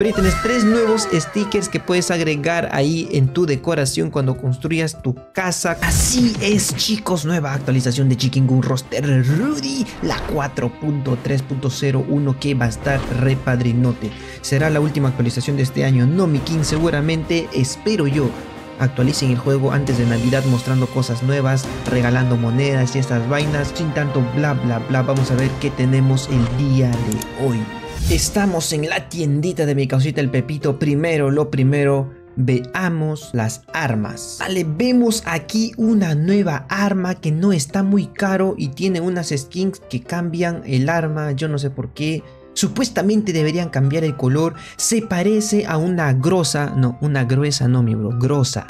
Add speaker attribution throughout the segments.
Speaker 1: Pero tienes tres nuevos stickers que puedes agregar ahí en tu decoración cuando construyas tu casa. Así es chicos, nueva actualización de Chicken Gun Roster Rudy, la 4.3.01 que va a estar repadrinote. Será la última actualización de este año, no mi King seguramente, espero yo actualicen el juego antes de Navidad mostrando cosas nuevas, regalando monedas y estas vainas, sin tanto bla bla bla. Vamos a ver qué tenemos el día de hoy. Estamos en la tiendita de mi causita el Pepito. Primero, lo primero, veamos las armas. Vale, vemos aquí una nueva arma que no está muy caro y tiene unas skins que cambian el arma. Yo no sé por qué. Supuestamente deberían cambiar el color. Se parece a una grosa. No, una gruesa no, mi bro. Grosa.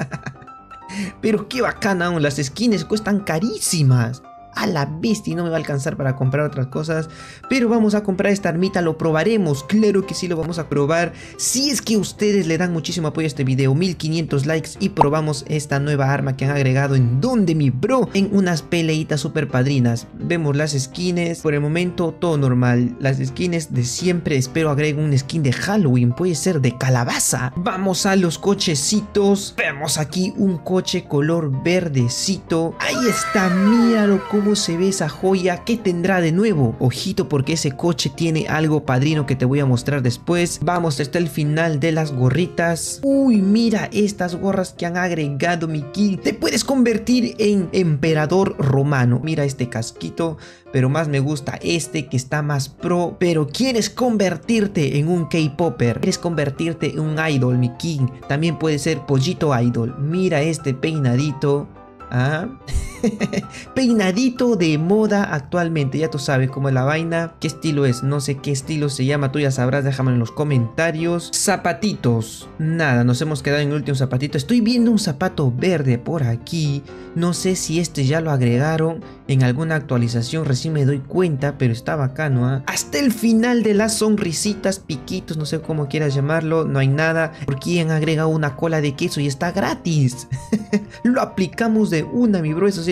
Speaker 1: Pero qué bacana aún. Las skins cuestan carísimas a la bestia y no me va a alcanzar para comprar otras cosas. Pero vamos a comprar esta armita, lo probaremos. Claro que sí lo vamos a probar. Si es que ustedes le dan muchísimo apoyo a este video, 1500 likes y probamos esta nueva arma que han agregado en donde mi bro, en unas peleitas super padrinas. Vemos las skins, por el momento todo normal. Las skins de siempre, espero agregue un skin de Halloween, puede ser de calabaza. Vamos a los cochecitos. Vemos aquí un coche color verdecito. Ahí está, míralo como se ve esa joya, qué tendrá de nuevo. Ojito porque ese coche tiene algo padrino que te voy a mostrar después. Vamos hasta el final de las gorritas. Uy, mira estas gorras que han agregado mi king. Te puedes convertir en emperador romano. Mira este casquito, pero más me gusta este que está más pro. Pero quieres convertirte en un K-Popper. Quieres convertirte en un idol, mi king. También puede ser pollito idol. Mira este peinadito. ¿Ah? Peinadito de moda actualmente, ya tú sabes cómo es la vaina, qué estilo es, no sé qué estilo se llama, tú ya sabrás, déjame en los comentarios. Zapatitos, nada, nos hemos quedado en el último zapatito, estoy viendo un zapato verde por aquí, no sé si este ya lo agregaron en alguna actualización, recién me doy cuenta, pero está bacano, ¿ah? Hasta el final de las sonrisitas, piquitos, no sé cómo quieras llamarlo, no hay nada, porque han agregado una cola de queso y está gratis. lo aplicamos de una, mi bro, eso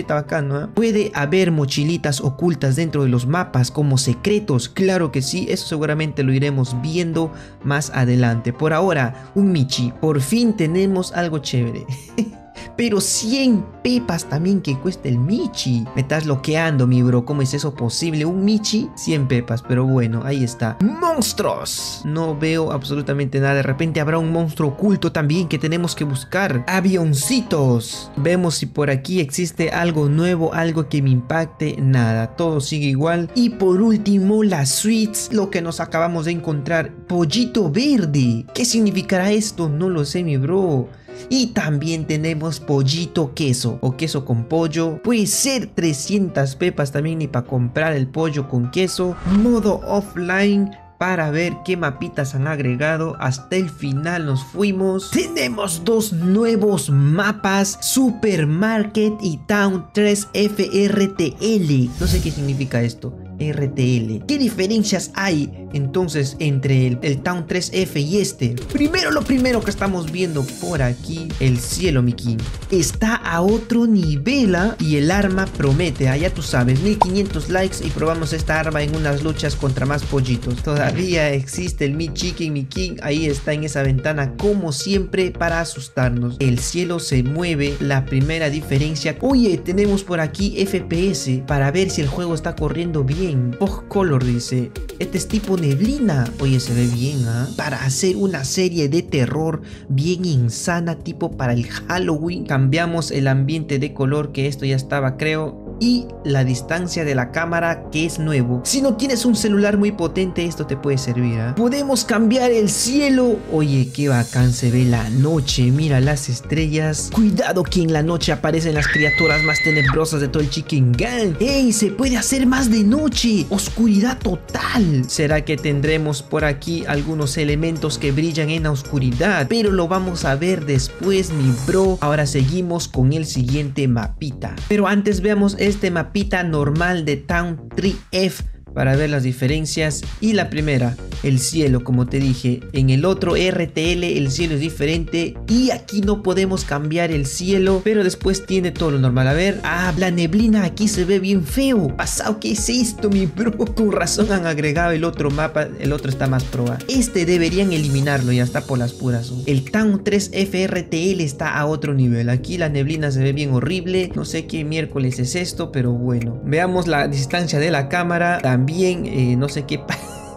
Speaker 1: Puede haber mochilitas ocultas dentro de los mapas como secretos, claro que sí, eso seguramente lo iremos viendo más adelante. Por ahora, un Michi, por fin tenemos algo chévere. Pero 100 pepas también que cuesta el Michi. Me estás bloqueando, mi bro. ¿Cómo es eso posible? Un Michi, 100 pepas. Pero bueno, ahí está. ¡Monstruos! No veo absolutamente nada. De repente habrá un monstruo oculto también que tenemos que buscar. Avioncitos. Vemos si por aquí existe algo nuevo, algo que me impacte. Nada, todo sigue igual. Y por último, las suites. Lo que nos acabamos de encontrar. Pollito verde. ¿Qué significará esto? No lo sé, mi bro. Y también tenemos pollito queso o queso con pollo. Puede ser 300 pepas también y para comprar el pollo con queso. Modo offline para ver qué mapitas han agregado. Hasta el final nos fuimos. Tenemos dos nuevos mapas, Supermarket y Town 3 FRTL. No sé qué significa esto. RTL. ¿Qué diferencias hay entonces entre el, Town 3F y este? Primero lo primero que estamos viendo por aquí, el cielo, mi king. Está a otro nivel ¿ah? y el arma promete, allá ah, tú sabes, 1500 likes y probamos esta arma en unas luchas contra más pollitos. Todavía existe el Mi Chicken, mi king, ahí está en esa ventana como siempre para asustarnos. El cielo se mueve, la primera diferencia. Oye, tenemos por aquí FPS para ver si el juego está corriendo bien Post Color dice, este es tipo neblina. Oye, se ve bien, ¿ah? Para hacer una serie de terror bien insana, tipo para el Halloween. Cambiamos el ambiente de color, que esto ya estaba, creo, y la distancia de la cámara que es nuevo. Si no tienes un celular muy potente esto te puede servir. ¿ah? Podemos cambiar el cielo. Oye, qué bacán se ve la noche. Mira las estrellas. Cuidado que en la noche aparecen las criaturas más tenebrosas de todo el Chicken Gang. ¡Ey! Se puede hacer más de noche. Oscuridad total. ¿Será que tendremos por aquí algunos elementos que brillan en la oscuridad? Pero lo vamos a ver después, mi bro. Ahora seguimos con el siguiente mapita. Pero antes veamos este mapita normal de Town 3F para ver las diferencias. Y la primera, el cielo, como te dije. En el otro RTL el cielo es diferente y aquí no podemos cambiar el cielo, pero después tiene todo lo normal. A ver, ah, la neblina aquí se ve bien feo. Pasado, ¿qué es esto, mi bro? Con razón han agregado el otro mapa, el otro está más proba. Este deberían eliminarlo, ya está por las puras. El Town 3 FRTL está a otro nivel. Aquí la neblina se ve bien horrible. No sé qué miércoles es esto, pero bueno. Veamos la distancia de la cámara. También, eh, no sé qué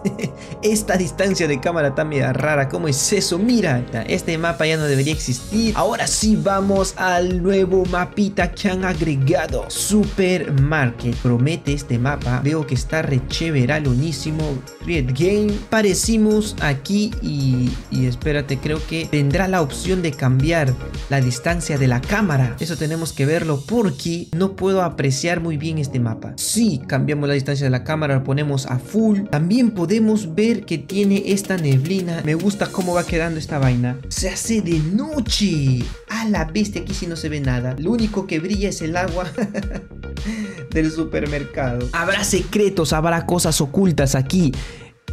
Speaker 1: Esta distancia de cámara está media rara. ¿Cómo es eso? Mira, este mapa ya no debería existir. Ahora sí vamos al nuevo mapita que han agregado. Supermarket. Promete este mapa. Veo que está re. Create Game. Parecimos aquí y, y espérate, creo que tendrá la opción de cambiar la distancia de la cámara. Eso tenemos que verlo porque no puedo apreciar muy bien este mapa. Si cambiamos la distancia de la cámara, lo ponemos a full. También podemos podemos ver que tiene esta neblina. Me gusta cómo va quedando esta vaina. Se hace de noche. A la bestia, aquí sí no se ve nada. Lo único que brilla es el agua. del supermercado. Habrá secretos, habrá cosas ocultas aquí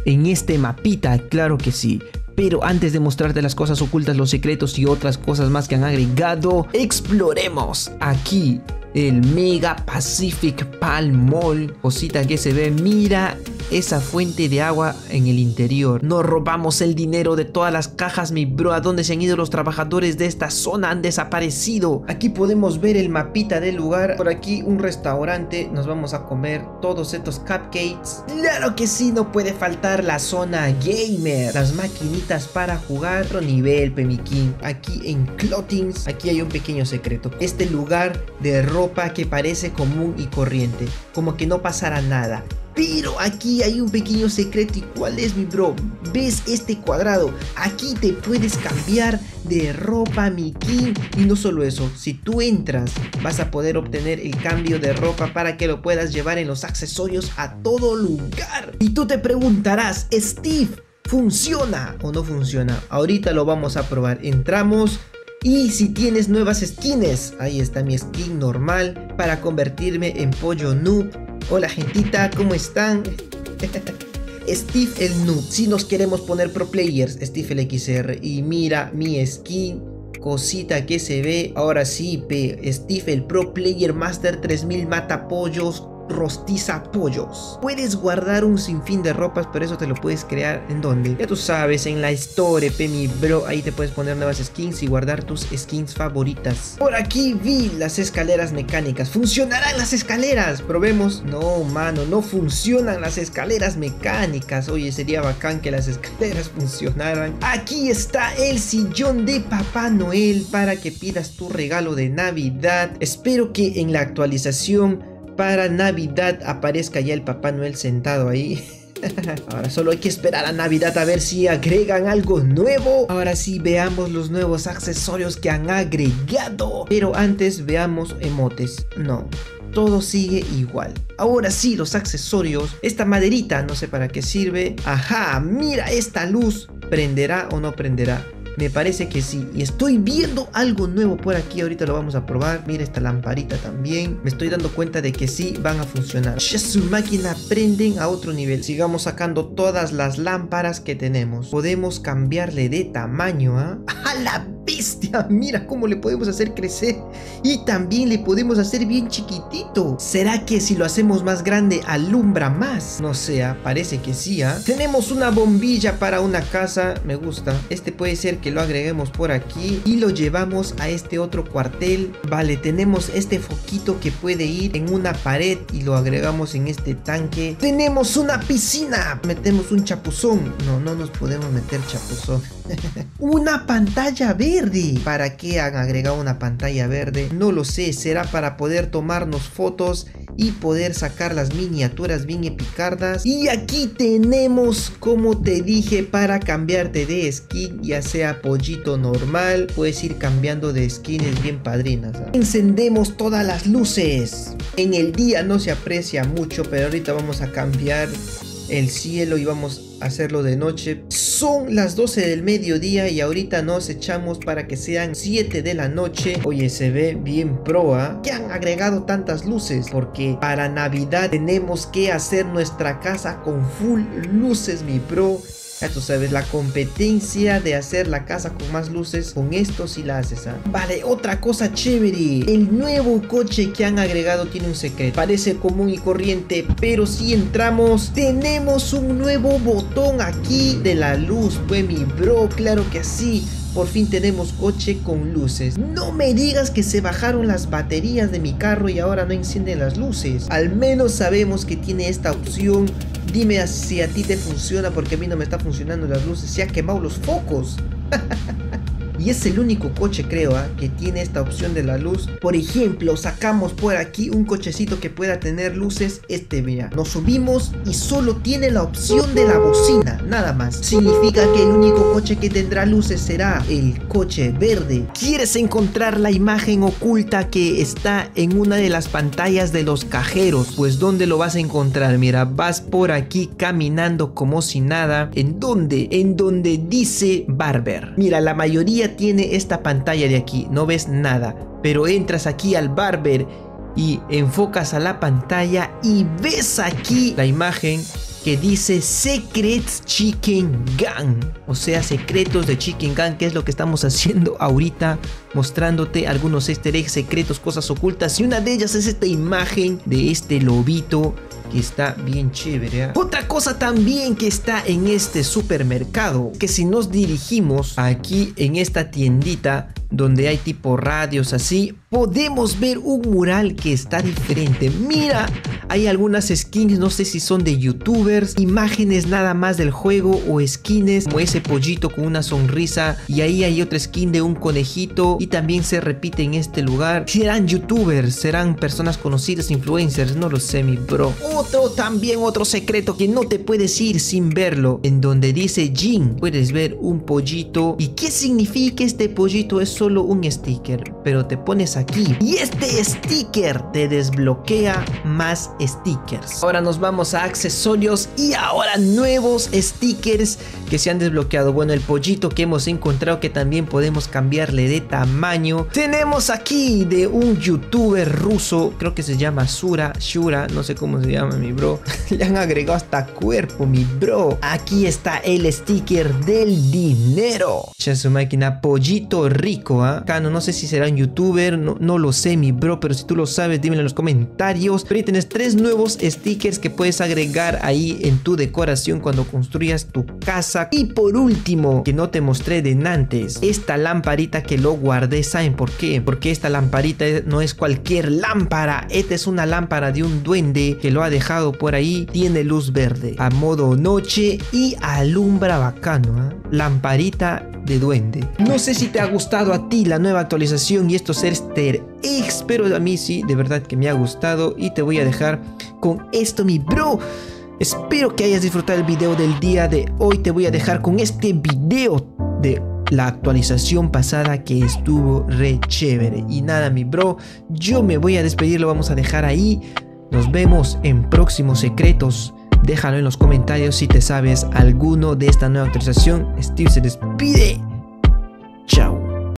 Speaker 1: en este mapita, claro que sí. Pero antes de mostrarte las cosas ocultas, los secretos y otras cosas más que han agregado, exploremos aquí el Mega Pacific Palm Mall. Cosita que se ve, mira esa fuente de agua en el interior. Nos robamos el dinero de todas las cajas, mi bro. ¿A dónde se han ido los trabajadores de esta zona? Han desaparecido. Aquí podemos ver el mapita del lugar. Por aquí un restaurante. Nos vamos a comer todos estos cupcakes. Claro que sí, no puede faltar la zona gamer. Las maquinitas para jugar. Otro nivel, Pemiquín. Aquí en Clothings. Aquí hay un pequeño secreto. Este lugar de ropa que parece común y corriente. Como que no pasará nada. Pero aquí hay un pequeño secreto y cuál es mi bro. ¿Ves este cuadrado? Aquí te puedes cambiar de ropa mi king. Y no solo eso, si tú entras vas a poder obtener el cambio de ropa para que lo puedas llevar en los accesorios a todo lugar. Y tú te preguntarás, Steve, ¿funciona o no funciona? Ahorita lo vamos a probar. Entramos y si tienes nuevas skins, ahí está mi skin normal para convertirme en pollo noob Hola gentita, ¿cómo están? Steve el Noob. Si nos queremos poner pro players, Steve el XR. Y mira mi skin. Cosita que se ve. Ahora sí, Steve el Pro Player Master 3000 mata pollos rostiza pollos. Puedes guardar un sinfín de ropas, pero eso te lo puedes crear en donde? Ya tú sabes, en la Store, pe mi bro, ahí te puedes poner nuevas skins y guardar tus skins favoritas. Por aquí vi las escaleras mecánicas. ¿Funcionarán las escaleras? Probemos. No, mano, no funcionan las escaleras mecánicas. Oye, sería bacán que las escaleras funcionaran. Aquí está el sillón de Papá Noel para que pidas tu regalo de Navidad. Espero que en la actualización para Navidad aparezca ya el Papá Noel sentado ahí. Ahora solo hay que esperar a Navidad a ver si agregan algo nuevo. Ahora sí, veamos los nuevos accesorios que han agregado. Pero antes veamos emotes. No, todo sigue igual. Ahora sí, los accesorios. Esta maderita, no sé para qué sirve. Ajá, mira esta luz. ¿Prenderá o no prenderá? Me parece que sí. Y estoy viendo algo nuevo por aquí. Ahorita lo vamos a probar. Mira esta lamparita también. Me estoy dando cuenta de que sí van a funcionar. Ya su máquina prenden a otro nivel. Sigamos sacando todas las lámparas que tenemos. Podemos cambiarle de tamaño, ¿ah? ¡A la bestia! Mira cómo le podemos hacer crecer. Y también le podemos hacer bien chiquitito. ¿Será que si lo hacemos más grande alumbra más? No sé, ¿ah? parece que sí, ¿ah? Tenemos una bombilla para una casa. Me gusta. Este puede ser que lo agreguemos por aquí y lo llevamos a este otro cuartel. Vale, tenemos este foquito que puede ir en una pared y lo agregamos en este tanque. Tenemos una piscina. Metemos un chapuzón. No, no nos podemos meter chapuzón. una pantalla verde. ¿Para qué han agregado una pantalla verde? No lo sé. Será para poder tomarnos fotos y poder sacar las miniaturas bien epicardas. Y aquí tenemos, como te dije, para cambiarte de skin, ya sea pollito normal, puedes ir cambiando de skins bien padrinas. ¿ah? Encendemos todas las luces. En el día no se aprecia mucho, pero ahorita vamos a cambiar el cielo y vamos a hacerlo de noche. Son las 12 del mediodía y ahorita nos echamos para que sean 7 de la noche. Oye, se ve bien proa. ¿Qué han agregado tantas luces? Porque para Navidad tenemos que hacer nuestra casa con full luces, mi bro. Ya tú sabes, la competencia de hacer la casa con más luces, con esto sí la haces, ¿ah? Vale, otra cosa chévere. El nuevo coche que han agregado tiene un secreto. Parece común y corriente, pero si entramos, tenemos un nuevo botón aquí de la luz. Pues mi bro, claro que sí. Por fin tenemos coche con luces. No me digas que se bajaron las baterías de mi carro y ahora no encienden las luces. Al menos sabemos que tiene esta opción Dime si a ti te funciona porque a mí no me está funcionando las luces. Se ha quemado los focos. Y es el único coche, creo, ¿ah? que tiene esta opción de la luz. Por ejemplo, sacamos por aquí un cochecito que pueda tener luces. Este, mira, nos subimos y solo tiene la opción de la bocina, nada más. Significa que el único coche que tendrá luces será el coche verde. ¿Quieres encontrar la imagen oculta que está en una de las pantallas de los cajeros? Pues ¿dónde lo vas a encontrar? Mira, vas por aquí caminando como si nada. ¿En dónde? En donde dice Barber. Mira, la mayoría tiene esta pantalla de aquí, no ves nada, pero entras aquí al barber y enfocas a la pantalla y ves aquí la imagen que dice Secrets Chicken Gun. O sea, secretos de Chicken Gun, que es lo que estamos haciendo ahorita, mostrándote algunos easter eggs, secretos, cosas ocultas. Y una de ellas es esta imagen de este lobito que está bien chévere. ¿eh? Otra cosa también que está en este supermercado, que si nos dirigimos aquí en esta tiendita donde hay tipo radios así, podemos ver un mural que está diferente. Mira, hay algunas skins, no sé si son de youtubers, imágenes nada más del juego o skins como ese pollito con una sonrisa y ahí hay otra skin de un conejito y también se repite en este lugar. Serán youtubers, serán personas conocidas, influencers, no lo sé mi bro. Otro también, otro secreto que no te puedes ir sin verlo, en donde dice Jin, puedes ver un pollito. ¿Y qué significa este pollito? Es solo un sticker, pero te pones aquí. Y este sticker te desbloquea más stickers. Ahora nos vamos a accesorios y ahora nuevos stickers que se han desbloqueado. Bueno, el pollito que hemos encontrado que también podemos cambiarle de tamaño. Tenemos aquí de un youtuber ruso, creo que se llama Sura, Shura, no sé cómo se llama mi bro. Le han agregado hasta cuerpo, mi bro. Aquí está el sticker del dinero. Ya su máquina, pollito rico, ¿ah? Cano, no sé si será un youtuber, no, no lo sé, mi bro, pero si tú lo sabes, dímelo en los comentarios. Pero ahí tienes tres nuevos stickers que puedes agregar ahí en tu decoración cuando construyas tu casa y por último, que no te mostré de antes, esta lamparita que lo guardé, ¿saben por qué? Porque esta lamparita no es cualquier lámpara, esta es una lámpara de un duende que lo ha dejado por ahí, tiene luz verde, a modo noche y alumbra bacano, ¿eh? lamparita de duende. No sé si te ha gustado a ti la nueva actualización y estos Easter eggs, pero a mí sí, de verdad que me ha gustado y te voy a dejar con esto, mi bro. Espero que hayas disfrutado el video del día de hoy. Te voy a dejar con este video de la actualización pasada que estuvo re chévere. Y nada, mi bro, yo me voy a despedir, lo vamos a dejar ahí. Nos vemos en próximos secretos. Déjalo en los comentarios si te sabes alguno de esta nueva actualización. Steve se despide. Chao.